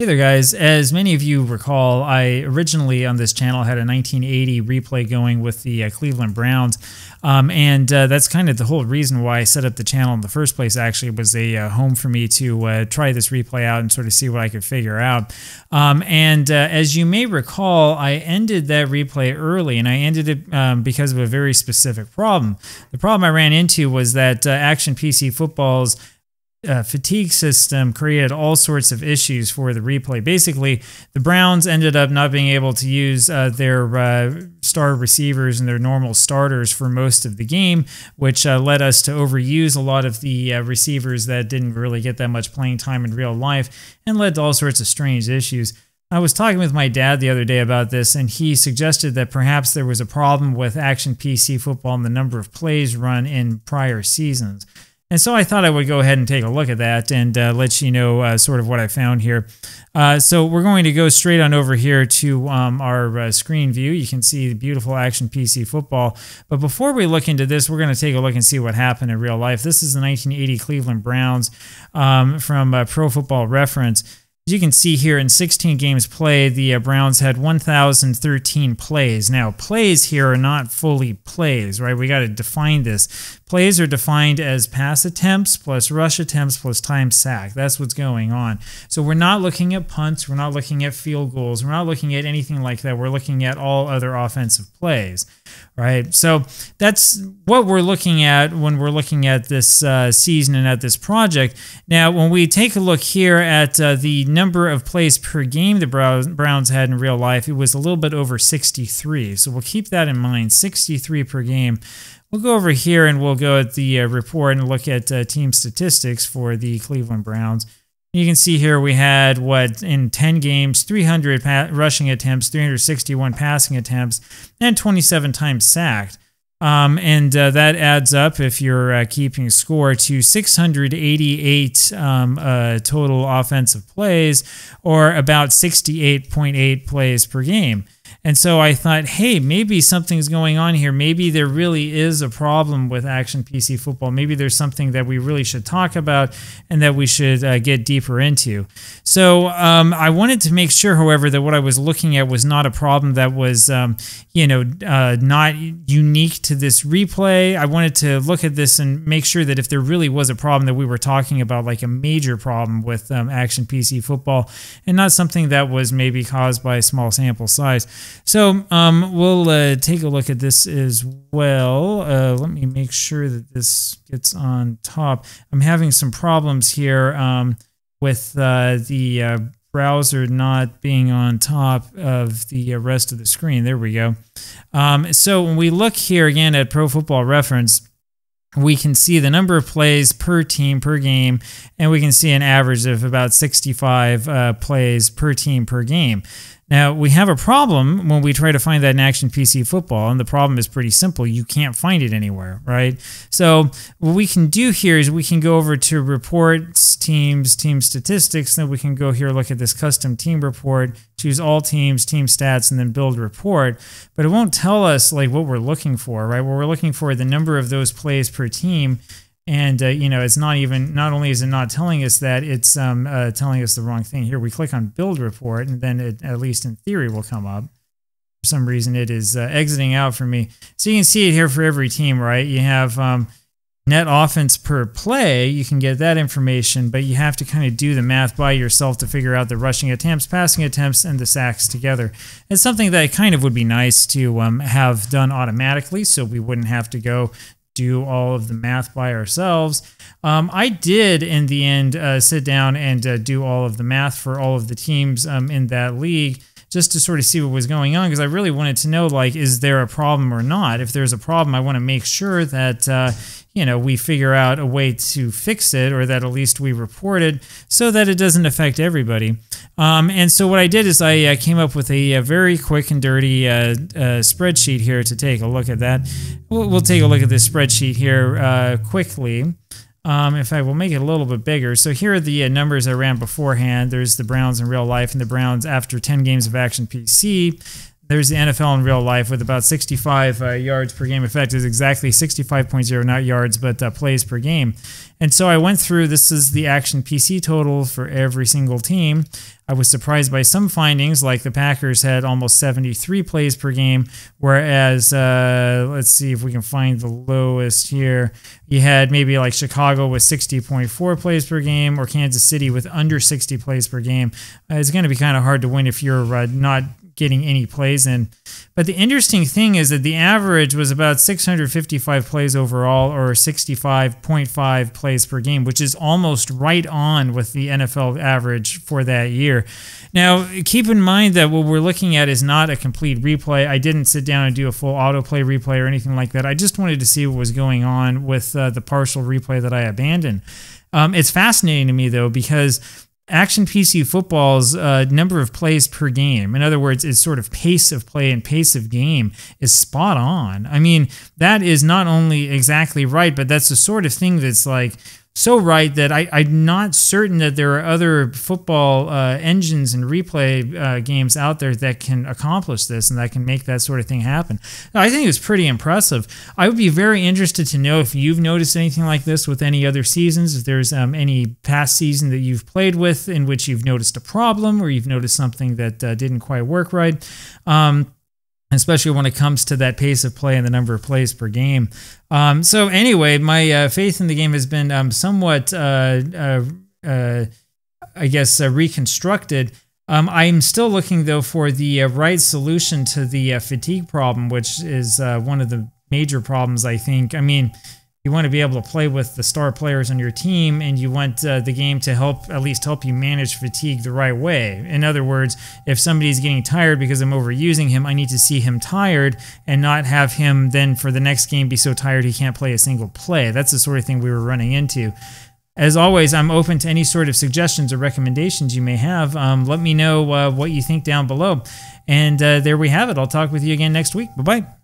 Hey there, guys. As many of you recall, I originally on this channel had a 1980 replay going with the uh, Cleveland Browns. Um, and uh, that's kind of the whole reason why I set up the channel in the first place, actually, was a uh, home for me to uh, try this replay out and sort of see what I could figure out. Um, and uh, as you may recall, I ended that replay early, and I ended it um, because of a very specific problem. The problem I ran into was that uh, Action PC Football's uh, fatigue system created all sorts of issues for the replay. Basically, the Browns ended up not being able to use uh, their uh, star receivers and their normal starters for most of the game, which uh, led us to overuse a lot of the uh, receivers that didn't really get that much playing time in real life and led to all sorts of strange issues. I was talking with my dad the other day about this, and he suggested that perhaps there was a problem with Action PC football and the number of plays run in prior seasons. And so I thought I would go ahead and take a look at that and uh, let you know uh, sort of what I found here. Uh, so we're going to go straight on over here to um, our uh, screen view. You can see the beautiful Action PC football. But before we look into this, we're going to take a look and see what happened in real life. This is the 1980 Cleveland Browns um, from uh, Pro Football Reference. As you can see here, in 16 games played, the uh, Browns had 1,013 plays. Now, plays here are not fully plays, right? We got to define this. Plays are defined as pass attempts plus rush attempts plus time sack. That's what's going on. So we're not looking at punts. We're not looking at field goals. We're not looking at anything like that. We're looking at all other offensive plays, right? So that's what we're looking at when we're looking at this uh, season and at this project. Now, when we take a look here at uh, the number of plays per game the Browns had in real life, it was a little bit over 63. So we'll keep that in mind 63 per game. We'll go over here and we'll go at the uh, report and look at uh, team statistics for the Cleveland Browns. You can see here we had what in 10 games, 300 rushing attempts, 361 passing attempts, and 27 times sacked. Um, and uh, that adds up, if you're uh, keeping score, to 688 um, uh, total offensive plays, or about 68.8 plays per game. And so I thought, hey, maybe something's going on here. Maybe there really is a problem with Action PC football. Maybe there's something that we really should talk about and that we should uh, get deeper into. So um, I wanted to make sure, however, that what I was looking at was not a problem that was, um, you know, uh, not unique to this replay. I wanted to look at this and make sure that if there really was a problem that we were talking about, like a major problem with um, Action PC football, and not something that was maybe caused by a small sample size. So um, we'll uh, take a look at this as well. Uh, let me make sure that this gets on top. I'm having some problems here um, with uh, the uh, browser not being on top of the uh, rest of the screen. There we go. Um, so when we look here again at Pro Football Reference, we can see the number of plays per team per game, and we can see an average of about 65 uh, plays per team per game. Now, we have a problem when we try to find that in Action PC football, and the problem is pretty simple. You can't find it anywhere, right? So, what we can do here is we can go over to reports, teams, team statistics, then we can go here, look at this custom team report, choose all teams, team stats, and then build report. But it won't tell us like what we're looking for, right? What we're looking for the number of those plays per team. And uh, you know it's not even not only is it not telling us that it's um, uh, telling us the wrong thing. Here we click on build report and then it, at least in theory will come up. For some reason it is uh, exiting out for me. So you can see it here for every team right? You have um, net offense per play you can get that information but you have to kind of do the math by yourself to figure out the rushing attempts passing attempts and the sacks together it's something that kind of would be nice to um, have done automatically so we wouldn't have to go do all of the math by ourselves. Um, I did, in the end, uh, sit down and uh, do all of the math for all of the teams um, in that league just to sort of see what was going on because I really wanted to know like is there a problem or not? If there's a problem I want to make sure that uh, you know we figure out a way to fix it or that at least we report it so that it doesn't affect everybody. Um, and so what I did is I uh, came up with a, a, very quick and dirty uh, uh, spreadsheet here to take a look at that. We'll, we'll take a look at this spreadsheet here uh, quickly um, in fact, we'll make it a little bit bigger. So here are the uh, numbers I ran beforehand. There's the Browns in real life and the Browns after 10 games of action PC. There's the NFL in real life with about 65 uh, yards per game. In fact, it's exactly 65.0, not yards, but uh, plays per game. And so I went through, this is the action PC total for every single team. I was surprised by some findings, like the Packers had almost 73 plays per game, whereas, uh, let's see if we can find the lowest here. You had maybe like Chicago with 60.4 plays per game, or Kansas City with under 60 plays per game. Uh, it's going to be kind of hard to win if you're uh, not getting any plays in. But the interesting thing is that the average was about 655 plays overall or 65.5 plays per game, which is almost right on with the NFL average for that year. Now, keep in mind that what we're looking at is not a complete replay. I didn't sit down and do a full autoplay replay or anything like that. I just wanted to see what was going on with uh, the partial replay that I abandoned. Um, it's fascinating to me, though, because Action PC Football's uh, number of plays per game, in other words, its sort of pace of play and pace of game, is spot on. I mean, that is not only exactly right, but that's the sort of thing that's like so right that I, am not certain that there are other football uh, engines and replay uh, games out there that can accomplish this and that can make that sort of thing happen. I think it's pretty impressive. I would be very interested to know if you've noticed anything like this with any other seasons, if there's um, any past season that you've played with in which you've noticed a problem or you've noticed something that uh, didn't quite work right. Um, especially when it comes to that pace of play and the number of plays per game. Um, so anyway, my uh, faith in the game has been um, somewhat, uh, uh, uh I guess, uh, reconstructed. Um, I'm still looking though for the uh, right solution to the fatigue problem, which is one of the major problems. I think. I mean you want to be able to play with the star players on your team and you want uh, the game to help at least help you manage fatigue the right way in other words if somebody's getting tired because i'm overusing him i need to see him tired and not have him then for the next game be so tired he can't play a single play that's the sort of thing we were running into as always, I'm open to any sort of suggestions or recommendations you may have. Um, let me know uh, what you think down below. And uh, there we have it. I'll talk with you again next week. Bye bye.